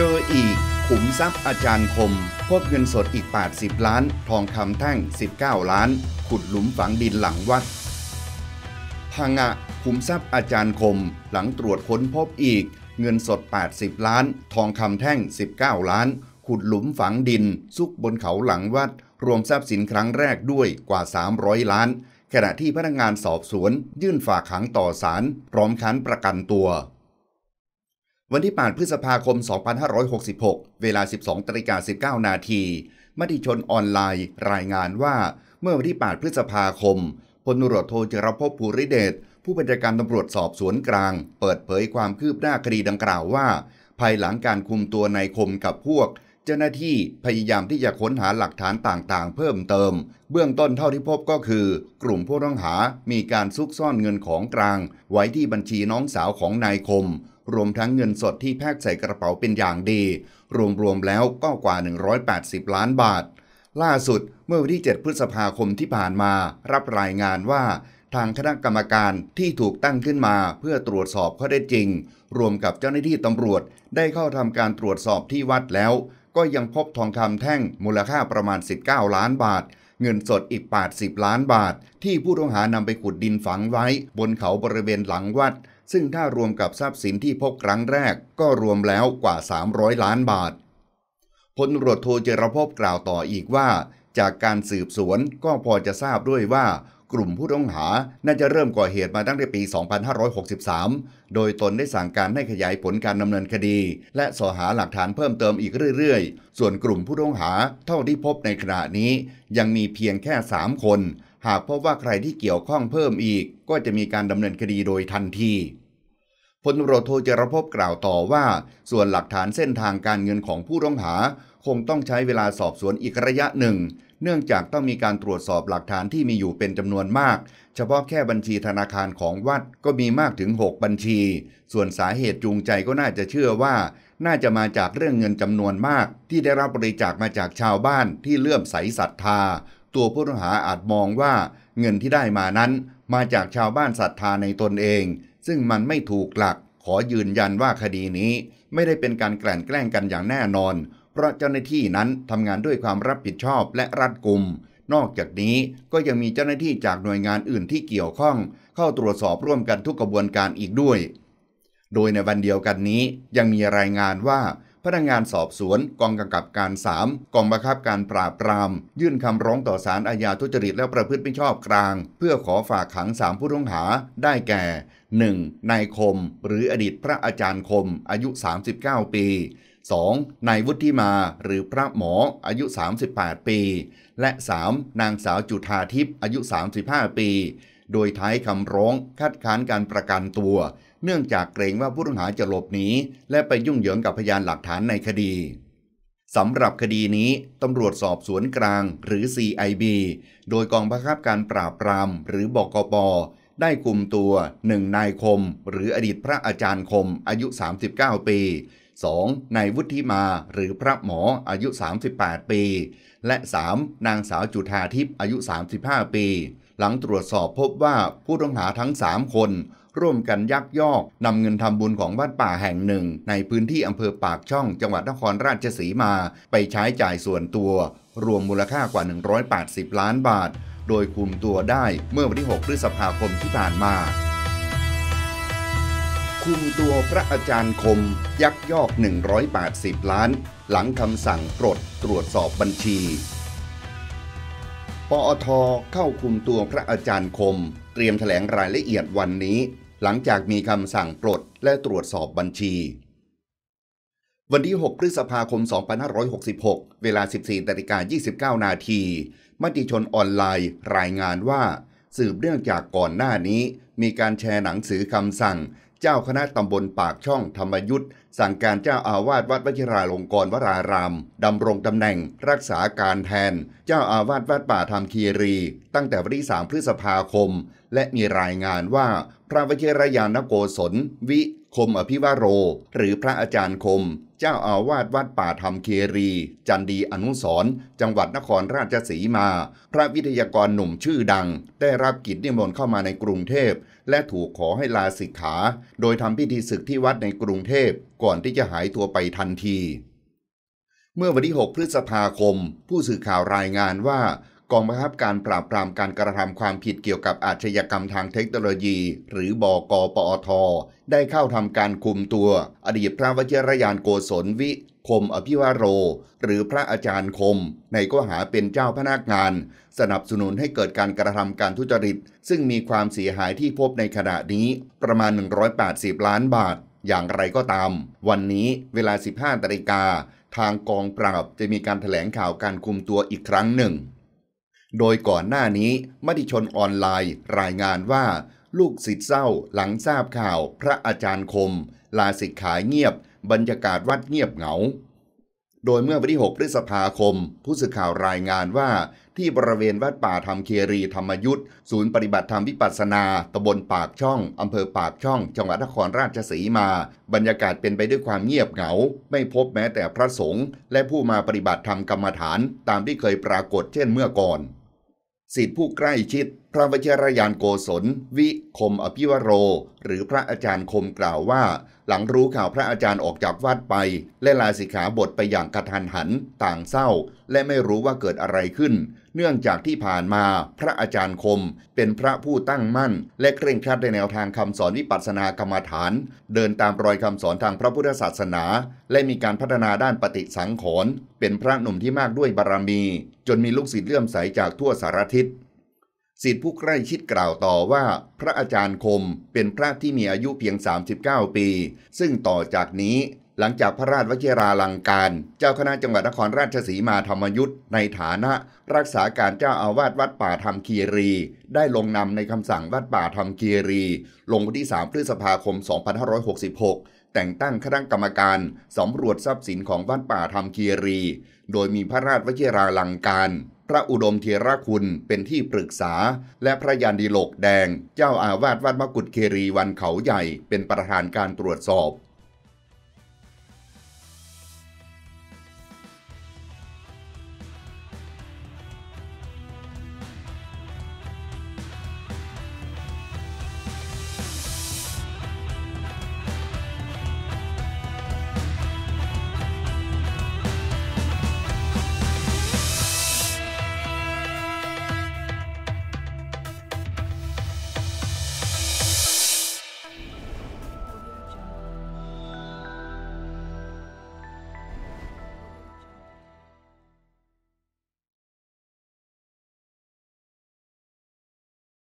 จออีก ขุมทรัพย์อาจารย์คม พบเงินสดอีก 80 ล้าน ทองคำแท่ง 19 ล้าน ขุดหลุมฝังดินหลังวัดพังะขุมทรัพย์อาจารย์คม หลังตรวจค้นพบอีก เงินสด 80 ล้าน ทองคำแท่ง 19 ล้าน ขุดหลุมฝังดิน ซุกบนเขาหลังวัด รวมทรัพย์สินครั้งแรกด้วยกว่า 300 ล้าน ขณะที่พนักงานสอบสวน ยื่นฝากขังต่อศาลพร้อมคันประกันตัว วันที่ 8 พฤษภาคม 2566 เวลา 12นาฬิกา19 นาทีมติชนออนไลน์รายงานว่า เมื่อวันที่ 8 พฤษภาคมพลตำรวจโทจรพภูริเดชผู้บัญชาการตำรวจสอบสวนกลาง เปิดเผยความคืบหน้าคดีดังกล่าวว่า ภายหลังการคุมตัวนายคมกับพวก เจ้าหน้าที่พยายามที่จะค้นหาหลักฐานต่างๆ เพิ่มเติม เบื้องต้นเท่าที่พบก็คือ กลุ่มผู้ต้องหามีการซุกซ่อนเงินของกลาง ไว้ที่บัญชีน้องสาวของนายคม รวมทั้งเงินสดที่แพ็กใส่กระเป๋าเป็นอย่างดี รวมๆแล้วก็กว่า 180 ล้านบาท ล่าสุดเมื่อวันที่ 7 พฤษภาคมที่ผ่านมา รับรายงานว่า ทางคณะกรรมการที่ถูกตั้งขึ้นมา เพื่อตรวจสอบข้อได้จริง รวมกับเจ้าหน้าที่ตำรวจ ได้เข้าทำการตรวจสอบที่วัดแล้ว ก็ยังพบทองคำแท่งมูลค่าประมาณ 19 ล้านบาทเงินสดอีก 80 ล้านบาท ที่ผู้ต้องหานำไปขุดดินฝังไว้ บนเขาบริเวณหลังวัด ซึ่งถ้ารวมกับทรัพย์สินที่พบครั้งแรกก็รวมแล้วกว่า 300 ล้านบาทพลตำรวจโทเจรพบกล่าวต่ออีกว่า จากการสืบสวนก็พอจะทราบด้วยว่ากลุ่มผู้ต้องหาน่าจะเริ่มก่อเหตุมาตั้งแต่ปี 2563 โดยตนได้สั่งการให้ขยายผลการดำเนินคดี และสอหาหลักฐานเพิ่มเติมอีกเรื่อย ๆ ส่วนกลุ่มผู้ต้องหาเท่าที่พบในขณะนี้ ยังมีเพียงแค่ 3 คน หากพบว่าใครที่เกี่ยวข้องเพิ่มอีก ก็จะมีการดำเนินคดีโดยทันทีพลตำรวจโทเจรพบกล่าวต่อว่า ส่วนหลักฐานเส้นทางการเงินของผู้ต้องหา คงต้องใช้เวลาสอบสวนอีกระยะหนึ่ง เนื่องจากต้องมีการตรวจสอบหลักฐานที่มีอยู่เป็นจำนวนมาก เฉพาะแค่บัญชีธนาคารของวัดก็มีมากถึง 6 บัญชี ส่วนสาเหตุจูงใจก็น่าจะเชื่อว่า น่าจะมาจากเรื่องเงินจำนวนมาก ที่ได้รับบริจาคมาจากชาวบ้านที่เลื่อมใสศรัทธา ตัวผู้ต้องหาอาจมองว่าเงินที่ได้มานั้นมาจากชาวบ้านศรัทธาในตนเอง ซึ่งมันไม่ถูกหลักขอยืนยันว่าคดีนี้ไม่ได้เป็นการแกล้งแกล้งกันอย่างแน่นอน เพราะเจ้าหน้าที่นั้นทำงานด้วยความรับผิดชอบและรัดกุม นอกจากนี้ก็ยังมีเจ้าหน้าที่จากหน่วยงานอื่นที่เกี่ยวข้อง เข้าตรวจสอบร่วมกันทุกกระบวนการอีกด้วย โดยในวันเดียวกันนี้ยังมีรายงานว่า พนักงานสอบสวน กองกำกับการ 3 กองบังคับการปราบปราม ยื่นคำร้องต่อศาลอาญาทุจริตและประพฤติไม่ชอบกลาง เพื่อขอฝากขัง 3 ผู้ต้องหาได้แก่ 1. นายคม หรืออดีตพระอาจารย์คม อายุ 39 ปี 2. นายวุฒิมาหรือพระหมออายุ 38 ปี และ 3. นางสาวจุธาทิพย์อายุ 35 ปี โดยท้ายคำร้องคัดค้านการประกันตัว เนื่องจากเกรงว่าผู้ต้องหาจะหลบหนีและไปยุ่งเหยิงกับพยานหลักฐานในคดีสำหรับคดีนี้ตำรวจสอบสวนกลางหรือ CIB โดยกองบังคับการปราบปรามหรือบกปได้คุมตัวหนึ่งนายคม หรืออดีตพระอาจารย์คมอายุ 39 ปี 2. นายวุฒิมาหรือพระหมออายุ 38 ปี และ 3. นางสาวจุธาทิพย์อายุ 35 ปี หลังตรวจสอบพบว่าผู้ต้องหาทั้ง 3 คน ร่วมกันยักยอกนำเงินทำบุญของวัดป่าแห่งหนึ่ง ในพื้นที่อำเภอปากช่อง จังหวัดนครราชสีมา ไปใช้จ่ายส่วนตัว รวมมูลค่ากว่า 180 ล้านบาท โดยคุมตัวได้เมื่อวันที่ 6 พฤษภาคมที่ผ่านมา คุมตัวพระอาจารย์คม ยักยอก 180 ล้าน หลังคำสั่งปลดตรวจสอบบัญชี ปอทเข้าคุมตัวพระอาจารย์คม เตรียมแถลงรายละเอียดวันนี้ หลังจากมีคำสั่งปลดและตรวจสอบบัญชี วันที่ 6 พฤษภาคม 2566 เวลา 14นาฬิกา29 นาทีมติชนออนไลน์รายงานว่า สืบเนื่องจากก่อนหน้านี้ มีการแชร์หนังสือคำสั่ง เจ้าคณะตำบลปากช่องธรรมยุทธ์สั่งการเจ้าอาวาสวัดวชิราลงกรณ์วรารามดำรงตำแหน่ง รักษาการแทน เจ้าอาวาสวัดป่าธรรมคีรี ตั้งแต่วันที่ 3 พฤษภาคม และมีรายงานว่าพระวชิรยานโกศล วิ คมอภิวโร หรือพระอาจารย์คม เจ้าอาวาสวัดป่าธรรมเครี จันดีอนุสรจังหวัดนครราชสีมา พระวิทยากรหนุ่มชื่อดัง ได้รับกิจนิมนต์เข้ามาในกรุงเทพ และถูกขอให้ลาสิกขา โดยทำพิธีศึกที่วัดในกรุงเทพก่อนที่จะหายตัวไปทันที เมื่อวันที่ 6 พฤษภาคม ผู้สื่อข่าวรายงานว่า กองบังคับการปราบปรามการกระทำความผิดเกี่ยวกับอาชญากรรมทางเทคโนโลยี หรือบกปอท ได้เข้าทำการคุมตัว อดีตพระวชิรยานโกศลวิคมอภิวโร หรือพระอาจารย์คม ในข้อหาเป็นเจ้าพนักงาน สนับสนุนให้เกิดการกระทำการทุจริต ซึ่งมีความเสียหายที่พบในขณะนี้ประมาณ 180 ล้านบาท อย่างไรก็ตาม วันนี้เวลา 15นาฬิกาทางกองปราบจะมีการถแถลงข่าวการคุมตัวอีกครั้งหนึ่ง โดยก่อนหน้านี้มติชนออนไลน์รายงานว่า ลูกศิษย์เศร้าหลังทราบข่าวพระอาจารย์คม ลาสิกขาเงียบ บรรยากาศวัดเงียบเหงา โดยเมื่อวันที่ 6 พฤษภาคม ผู้สื่อข่าวรายงานว่า ที่บริเวณวัดป่าธรรมเครีธรรมยุทธ์ศูนย์ปฏิบัติธรรมวิปัสสนาตำบลปากช่องอำเภอปากช่อง จังหวัดนครราชสีมา บรรยากาศเป็นไปด้วยความเงียบเหงา ไม่พบแม้แต่พระสงฆ์และผู้มาปฏิบัติธรรมกรรมฐาน ตามที่เคยปรากฏเช่นเมื่อก่อน สิทธิผู้ใกล้ชิด พระวชิรยานโกศล วิคมอภิวโร หรือพระอาจารย์คมกล่าวว่า หลังรู้ข่าวพระอาจารย์ออกจากวัดไป และลาสิกขาบทไปอย่างกระทันหัน ต่างเศร้า และไม่รู้ว่าเกิดอะไรขึ้น เนื่องจากที่ผ่านมาพระอาจารย์คม เป็นพระผู้ตั้งมั่น และเคร่งครัดในแนวทางคำสอนวิปัสสนากรรมฐาน เดินตามรอยคำสอนทางพระพุทธศาสนา และมีการพัฒนาด้านปฏิสังขรณ์เป็นพระหนุ่มที่มากด้วยบารมี จนมีลูกศิษย์เลื่อมใสจากทั่วสารทิศ สิทธิผู้ใกล้ชิดกล่าวต่อว่า พระอาจารย์คมเป็นพระที่มีอายุเพียง 39 ปี ซึ่งต่อจากนี้หลังจากพระราชวชิราลังการ เจ้าคณะจังหวัดนครราชสีมาธรรมยุทธ์ในฐานะรักษาการเจ้าอาวาสวัดป่าธรรมคีรี ได้ลงนำในคำสั่งวัดป่าธรรมคีรี ลงวันที่ 3 พฤษภาคม 2566 แต่งตั้งคณะกรรมการสำรวจทรัพย์สินของวัดป่าธรรมคีรี โดยมีพระราชวชิราลังการ พระอุดมเทระคุณเป็นที่ปรึกษา และพระยานดีโลกแดง เจ้าอาวาสวัดมกุฎเครีวันเขาใหญ่เป็นประธานการตรวจสอบ